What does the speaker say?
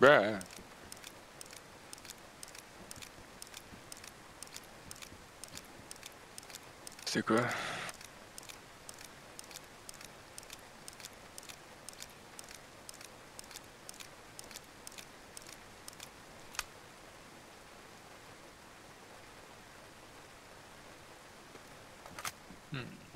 Bruh. C'est quoi Hmm.